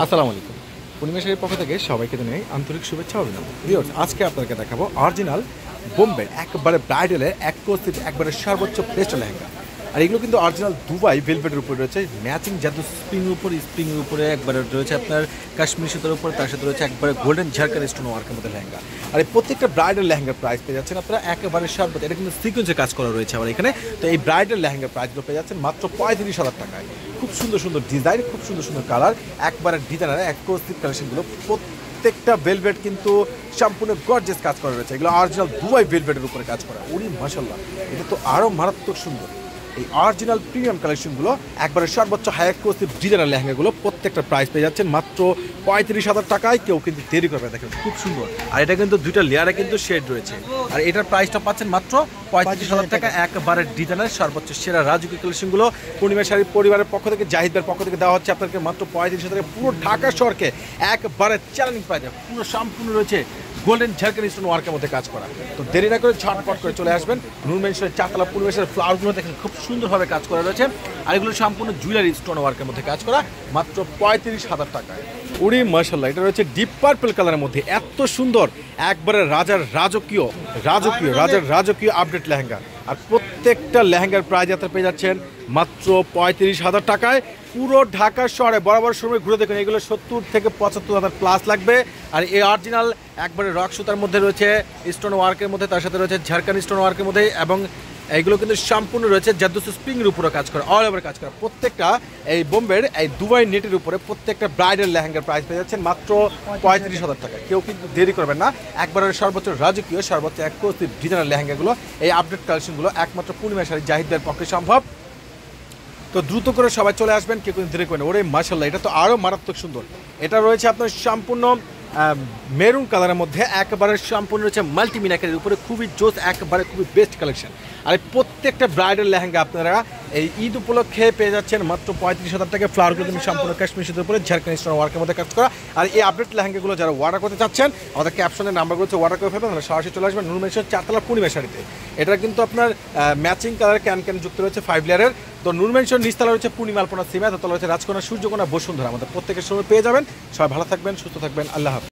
আসসালামু আলাইকুম। পূর্ণিমেশের পক্ষ থেকে সবাইকে জানাই আন্তরিক শুভেচ্ছা অভিনন্দন। ভিউয়ার্স আজকে আপনাদেরকে দেখাবো অরিজিনাল বোম্বে, একবারে ব্রাইডালের এক একবারে সর্বোচ্চ বেস্ট লেহেঙ্গা। আর এগুলো কিন্তু অরিজিনাল দুবাই ভেলভেটের উপরে রয়েছে। ম্যাচিং জাদু স্প্রিংয়ের উপর স্প্রিংয়ের উপরে একবারে রয়েছে আপনার কাশ্মীর সুতোর উপরে, তার সাথে রয়েছে একবারে গোল্ডেন ঝাড়খান স্টোন ওয়ার্কের মধ্যে লেহেঙ্গা। আর এই প্রত্যেকটা ব্রাইডাল লেহেঙ্গার প্রাইস পেয়ে যাচ্ছেন আপনারা একেবারে সর্বোচ্চ, এটা কিন্তু সিকোয়েন্সে কাজ করা রয়েছে আমার এখানে। তো এই ব্রাইডাল লেহেঙ্গার প্রাইসগুলো পেয়ে যাচ্ছেন মাত্র পঁয়ত্রিশ হাজার টাকায়। খুব সুন্দর সুন্দর ডিজাইন খুব সুন্দর সুন্দর কালার একবারে ডিজাইনার এক কালেকশনগুলো প্রত্যেকটা ভেলভেট কিন্তু সম্পূর্ণ গর্জেস কাজ করা রয়েছে। এগুলো অরিজিনাল দুবাই ভেলভেটের উপরে কাজ করা। উনি মাসাল্লাহ এটা তো আরও মারাত্মক সুন্দর। এই অরিজিনাল প্রিমিয়াম কালেকশনগুলো একবারে সর্বোচ্চ হাই এক্সক্লুসিভ ডিজাইনার লেহেঙ্গাগুলো প্রত্যেকটা প্রাইস পেয়ে যাচ্ছেন মাত্র পঁয়ত্রিশ হাজার টাকায়। কেউ কিন্তু দেরি করবে দেখেন খুব সুন্দর। আর এটা কিন্তু দুইটা লেয়ারে কিন্তু শেড রয়েছে। আর এটার প্রাইসটা পাচ্ছেন মাত্র পঁয়ত্রিশ হাজার টাকা একবারে ডিজাইনের সর্বোচ্চ সেরা রাজুকি কালেকশনগুলো পূর্ণিমা শাড়ির পরিবারের পক্ষ থেকে জাহিদদের পক্ষ থেকে দেওয়া হচ্ছে আপনাদেরকে মাত্র পঁয়ত্রিশ হাজার টাকা। পুরো ঢাকা শহরকে একবারে চ্যালেঞ্জিং যায় পুরো সম্পূর্ণ রয়েছে। গোল্ডেন ঝাড়কেন স্টোন ওয়ার্কের মধ্যে কাজ করা। তো দেরি না করে ছটপট করে চলে আসবেন। নুরমেন্সের চাতলা পরিবেশের ফ্লাওয়ারগুলো দেখেন, খুব সুন্দরভাবে কাজ করা রয়েছে। আর এগুলো সম্পূর্ণ জুয়েলারি স্টোন ওয়ার্কের মধ্যে কাজ করা, মাত্র পঁয়ত্রিশ হাজার টাকায়। উড়ি মার্শাল্লাহ এটা রয়েছে ডিপ পার্পল কালারের মধ্যে। এত সুন্দর, একবারে রাজার রাজকীয় রাজকীয়, রাজার রাজকীয় আপডেট লেহেঙ্গা। আর প্রত্যেকটা লেহেঙ্গার প্রাইজ আপনারা পেয়ে যাচ্ছেন মাত্র পঁয়ত্রিশ হাজার টাকায়। পুরো ঢাকা শহরে বরাবর সময় ঘুরে দেখুন, এগুলো সত্তর থেকে পঁচাত্তর হাজার প্লাস লাগবে। আর এই অরিজিনাল একবারে রক সুতার মধ্যে রয়েছে স্টোন ওয়ার্কের মধ্যে, তার সাথে রয়েছে ঝাড়খান্ড স্টোন ওয়ার্কের মধ্যে এবং এইগুলো কিন্তু সম্পূর্ণ রয়েছে জাদুসু স্প্রিংয়ের উপরে কাজ করে অল ওভার কাজ করে। প্রত্যেকটা এই বোম্বের, এই দুবাই নেটের উপরে প্রত্যেকটা ব্রাইডাল লেহেঙ্গার প্রাইস পেয়ে যাচ্ছেন মাত্র পঁয়ত্রিশ হাজার টাকা। কেউ কিন্তু দেরি করবেন না। একবারের সর্বোচ্চ রাজকীয়, সর্বোচ্চ এক ডিজাইনার লেহেঙ্গাগুলো, এই আপডেট কালেকশনগুলো একমাত্র পূর্ণিমা শাড়ি জাহিদদের পক্ষে সম্ভব। তো দ্রুত করে সবাই চলে আসবেন, কেউ কিন্তু দেরি করবেন ওরে মার্শাল্লাহ এটা তো আরও মারাত্মক সুন্দর। এটা রয়েছে আপনার সম্পূর্ণ মেরুন কালারের মধ্যে একবারে সম্পূর্ণ রয়েছে মাল্টি মিনাকের উপরে খুবই জোস একবারে খুবই বেস্ট কালেকশন আর এই প্রত্যেকটা ব্রাইডাল লেহেঙ্গা আপনারা এই ঈদ উপলক্ষে পেয়ে যাচ্ছেন মাত্র পঁয়ত্রিশ হাজার টাকা। ফ্লাওয়ারগুলো কিন্তু সম্পূর্ণ কাশ্মীর উপরে ঝাড়খান্ড স্টোন ওয়ার্কের মধ্যে কাজ করা। আর এই আপডেট লেহেঙ্গাগুলো যারা অর্ডার করতে চাচ্ছেন আমাদের ক্যাপশনের নাম্বারগুলো হচ্ছে অর্ডার করে ফেলবেন তাহলে সরাসরি চলে আসবেন নুন নুরমেশ্বর চারতলা পূর্ণিমা শাড়িতে এটা কিন্তু আপনার ম্যাচিং কালার ক্যান ক্যান যুক্ত রয়েছে ফাইভ লেয়ারের তো নুন নুরমেশ্বর নিচতলা রয়েছে পূর্ণিমা আলপনা সিমা দোতলা রয়েছে রাজকোনা সূর্যকোনা বসুন্ধরা। আমাদের প্রত্যেকের সময় পেয়ে যাবেন। সবাই ভালো থাকবেন সুস্থ থাকবেন। আল্লাহ হাফিজ।